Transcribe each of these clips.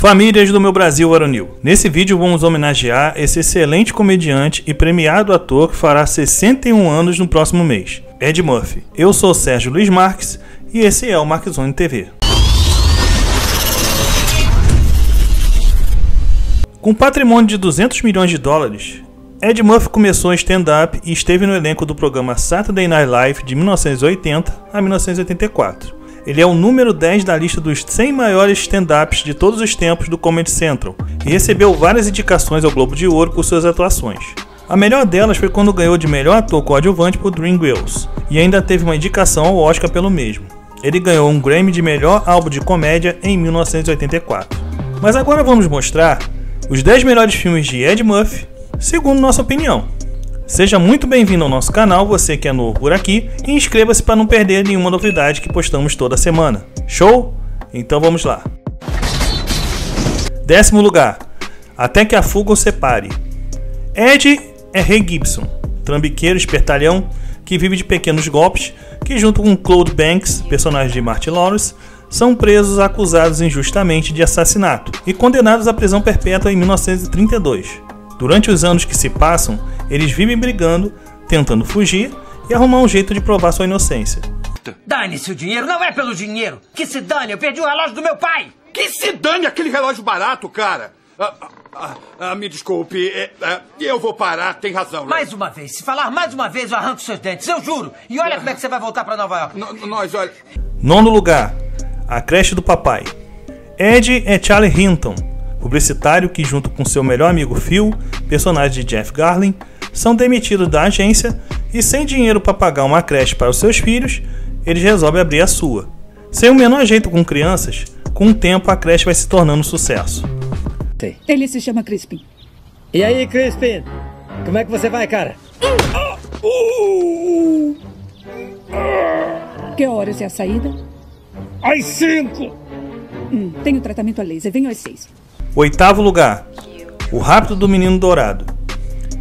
Famílias do meu Brasil varonil. Nesse vídeo vamos homenagear esse excelente comediante e premiado ator que fará 61 anos no próximo mês, Ed Murphy. Eu sou Sérgio Luiz Marques e esse é o Marquezone TV. Com patrimônio de 200 milhões de dólares, Ed Murphy começou em stand-up e esteve no elenco do programa Saturday Night Live de 1980 a 1984. Ele é o número 10 da lista dos 100 maiores stand-ups de todos os tempos do Comedy Central e recebeu várias indicações ao Globo de Ouro por suas atuações. A melhor delas foi quando ganhou de melhor ator coadjuvante por Dreamgirls e ainda teve uma indicação ao Oscar pelo mesmo. Ele ganhou um Grammy de melhor álbum de comédia em 1984. Mas agora vamos mostrar os 10 melhores filmes de Ed Murphy, segundo nossa opinião. Seja muito bem-vindo ao nosso canal, você que é novo por aqui, e inscreva-se para não perder nenhuma novidade que postamos toda semana. Show? Então vamos lá. Décimo lugar. Até que a fuga o separe. Ed é Ray Gibson, trambiqueiro espertalhão que vive de pequenos golpes, que junto com Claude Banks, personagem de Martin Lawrence, são presos acusados injustamente de assassinato e condenados à prisão perpétua em 1932. Durante os anos que se passam, eles vivem brigando, tentando fugir e arrumar um jeito de provar sua inocência. Dane-se o dinheiro, não é pelo dinheiro. Que se dane, eu perdi o relógio do meu pai. Que se dane aquele relógio barato, cara. Ah, ah, ah, me desculpe, é, é, eu vou parar, tem razão. Mais uma vez, se falar mais uma vez, eu arranco seus dentes, eu juro. E olha como é que você vai voltar para Nova York. N nós, olha. Nono lugar, A Creche do Papai. Ed é Charlie Hinton, publicitário que, junto com seu melhor amigo Phil, personagem de Jeff Garlin, são demitidos da agência e, sem dinheiro para pagar uma creche para os seus filhos, eles resolvem abrir a sua. Sem o menor jeito com crianças, com o tempo a creche vai se tornando um sucesso. Ele se chama Crispin. E aí, Crispin? Como é que você vai, cara? Que horas é a saída? Às cinco! Hum, tenho tratamento a laser. Venho às seis. Oitavo lugar. O Rápido do Menino Dourado.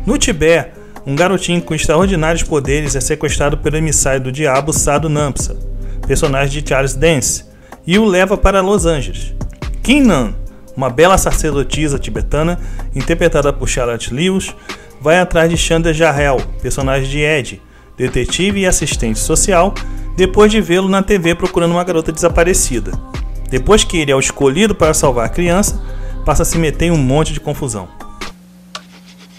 No Tibete, um garotinho com extraordinários poderes é sequestrado pelo emissário do diabo Sado Nampsa, personagem de Charles Dance, e o leva para Los Angeles. Kinnan, uma bela sacerdotisa tibetana, interpretada por Charlotte Lewis, vai atrás de Chandra Jarrell, personagem de Ed, detetive e assistente social, depois de vê-lo na TV procurando uma garota desaparecida. Depois que ele é o escolhido para salvar a criança, passa a se meter em um monte de confusão.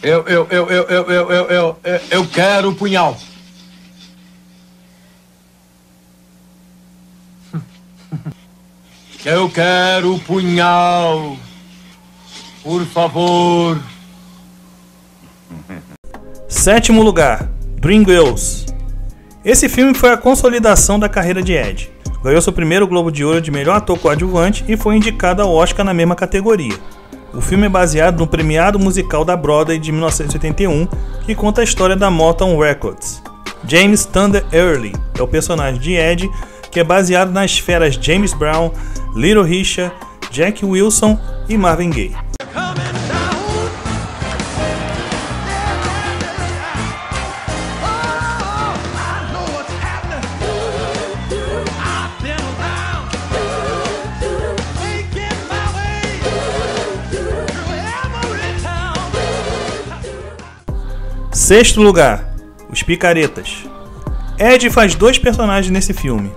Eu, eu, eu, eu, eu, eu, eu, eu, eu, quero o punhal. Eu quero o punhal. Por favor. Sétimo lugar, Dreamgirls. Esse filme foi a consolidação da carreira de Ed. Ganhou seu primeiro Globo de Ouro de melhor ator coadjuvante e foi indicado ao Oscar na mesma categoria. O filme é baseado no premiado musical da Broadway de 1981, que conta a história da Motown Records. James Thunder Early é o personagem de Ed, que é baseado nas esferas James Brown, Little Richard, Jack Wilson e Marvin Gaye. Sexto lugar, Os Picaretas. Ed faz dois personagens nesse filme.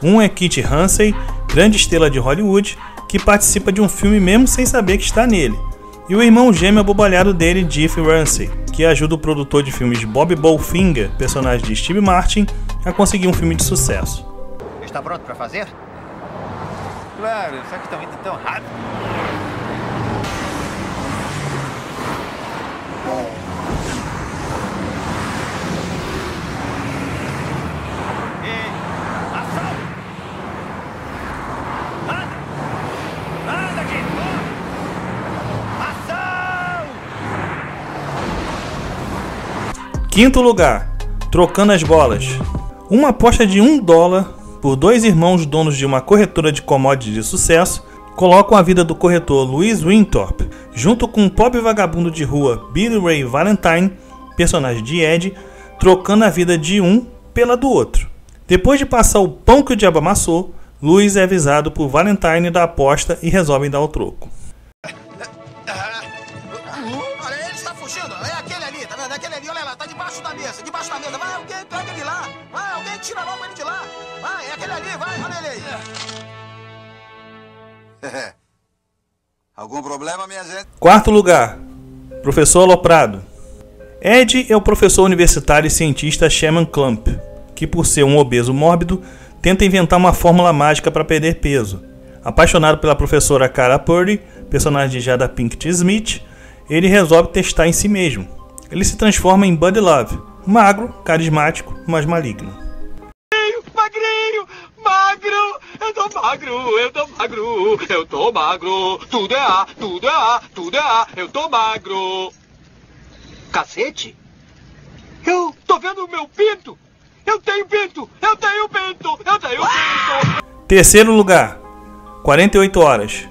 Um é Kit Hansey, grande estrela de Hollywood, que participa de um filme mesmo sem saber que está nele. E o irmão gêmeo abobalhado dele, Jeff Ramsey, que ajuda o produtor de filmes Bob Bowfinger, personagem de Steve Martin, a conseguir um filme de sucesso. Está pronto para fazer? Claro, só que estão indo tão rápido. Quinto lugar, trocando as bolas. Uma aposta de um dólar por dois irmãos donos de uma corretora de commodities de sucesso colocam a vida do corretor Louis Winthorpe, junto com o pobre vagabundo de rua Billy Ray Valentine, personagem de Ed, trocando a vida de um pela do outro. Depois de passar o pão que o diabo amassou, Louis é avisado por Valentine da aposta e resolvem dar o troco. Algum problema, minha gente? Quarto lugar, Professor Aloprado. Ed é o professor universitário e cientista Shaman Clump, que por ser um obeso mórbido, tenta inventar uma fórmula mágica para perder peso. Apaixonado pela professora Cara Purdy, personagem de Jada Pinkett Smith, ele resolve testar em si mesmo. Ele se transforma em Buddy Love, magro, carismático, mas maligno. Magrinho, magro, eu tô magro, eu tô magro, eu tô magro. Tudo é A, tudo é A, tudo é A, eu tô magro. Cacete? Eu tô vendo o meu pinto. Eu tenho pinto, eu tenho pinto, eu tenho pinto. Terceiro lugar, 48 horas.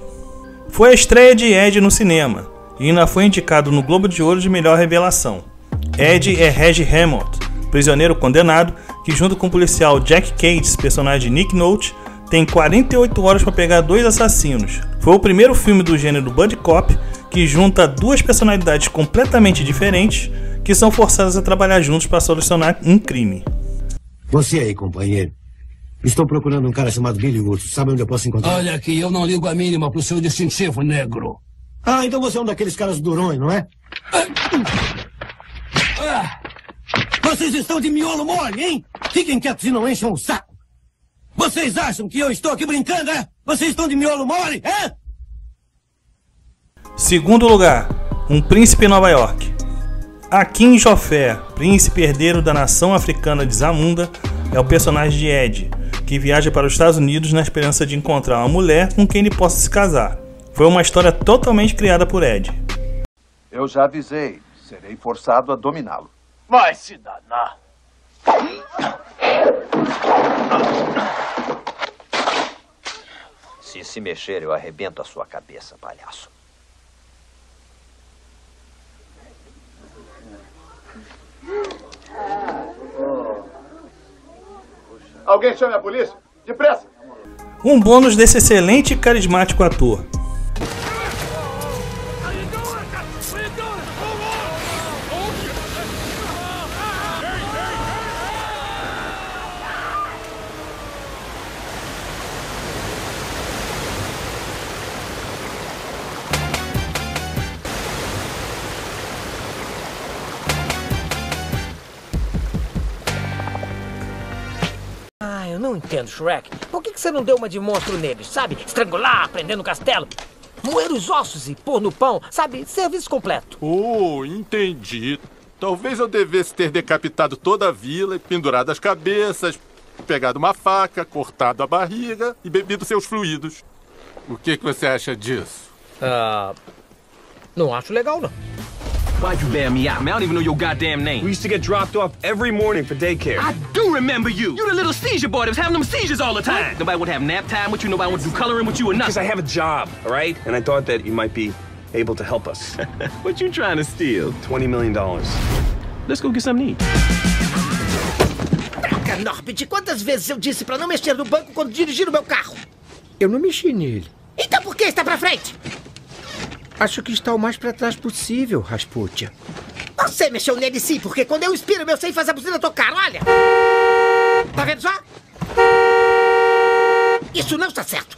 Foi a estreia de Ed no cinema e ainda foi indicado no Globo de Ouro de melhor revelação. Ed é Reggie Hammond, prisioneiro condenado que, junto com o policial Jack Cates, personagem Nick Note, tem 48 horas para pegar dois assassinos. Foi o primeiro filme do gênero Buddy Cop que junta duas personalidades completamente diferentes que são forçadas a trabalhar juntos para solucionar um crime. Você aí, companheiro. Estou procurando um cara chamado Billy Urso. Sabe onde eu posso encontrar? Olha aqui, eu não ligo a mínima pro seu distintivo, negro. Ah, então você é um daqueles caras durões, não é? Ah! Vocês estão de miolo mole, hein? Fiquem quietos e não encham o saco. Vocês acham que eu estou aqui brincando, é? Vocês estão de miolo mole, é? Segundo lugar, um príncipe em Nova York. Akin Jofé, príncipe herdeiro da nação africana de Zamunda, é o personagem de Ed, que viaja para os Estados Unidos na esperança de encontrar uma mulher com quem ele possa se casar. Foi uma história totalmente criada por Ed. Eu já avisei, serei forçado a dominá-lo. Vai se danar. Se se mexer, eu arrebento a sua cabeça, palhaço. Alguém chame a polícia? Depressa! Um bônus desse excelente e carismático ator. Não entendo, Shrek. Por que, que você não deu uma de monstro neles, sabe? Estrangular, prender no castelo. Moer os ossos e pôr no pão, sabe? Serviço completo. Oh, entendi. Talvez eu devesse ter decapitado toda a vila e pendurado as cabeças, pegado uma faca, cortado a barriga e bebido seus fluidos. O que, que você acha disso? Ah. não acho legal, não. Why'd you bail me out? I don't even know your goddamn name. We used to get dropped off every morning for daycare. I do remember you. You the little seizure boy that was having them seizures all the time. Nobody would have nap time with you. Nobody would do coloring with you or nothing. Because I have a job, all right? And I thought that you might be able to help us. what you trying to steal? $20 million. Let's go get something to eat. Norbit, quantas vezes eu disse pra não mexer no banco quando dirigir o meu carro? Eu não mexi nele. Então por que está pra frente? Acho que está o mais pra trás possível, Rasputia. Você mexeu nele sim, porque quando eu inspiro, meu sei faz a buzina tocar, olha! Tá vendo só? Isso não está certo.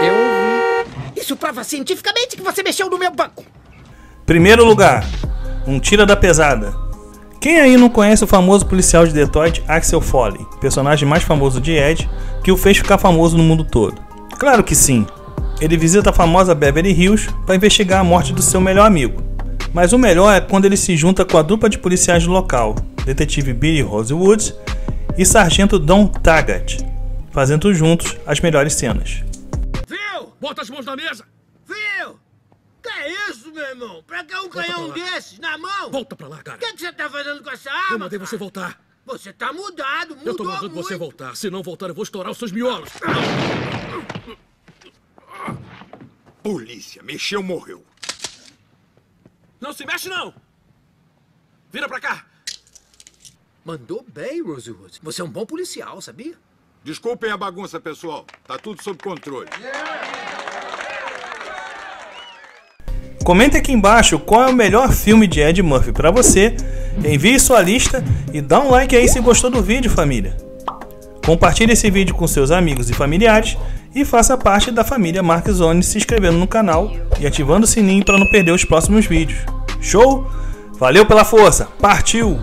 Eu ouvi. Isso prova cientificamente que você mexeu no meu banco. Primeiro lugar, um tira da pesada. Quem aí não conhece o famoso policial de Detroit, Axel Foley, personagem mais famoso de Ed, que o fez ficar famoso no mundo todo? Claro que sim. Ele visita a famosa Beverly Hills para investigar a morte do seu melhor amigo. Mas o melhor é quando ele se junta com a dupla de policiais do local, detetive Billy Rosewood e sargento Don Taggart, fazendo juntos as melhores cenas. Viu? Bota as mãos na mesa. Viu? Que é isso, meu irmão? Pra que um canhão desses na mão? Volta pra lá, cara. O que, que você tá fazendo com essa arma? Eu mandei você cara? voltar. Você tá mudado, mudou Eu tô mandando muito. você voltar. Se não voltar, eu vou estourar os seus miolos. Polícia, mexeu, morreu. Não se mexe, não! Vira pra cá! Mandou bem, Rosewood. Você é um bom policial, sabia? Desculpem a bagunça, pessoal. Tá tudo sob controle. Comente aqui embaixo qual é o melhor filme de Ed Murphy para você Envie sua lista e dá um like aí se gostou do vídeo, família. Compartilhe esse vídeo com seus amigos e familiares e faça parte da família Marquezone se inscrevendo no canal e ativando o sininho para não perder os próximos vídeos. Show? Valeu pela força, partiu!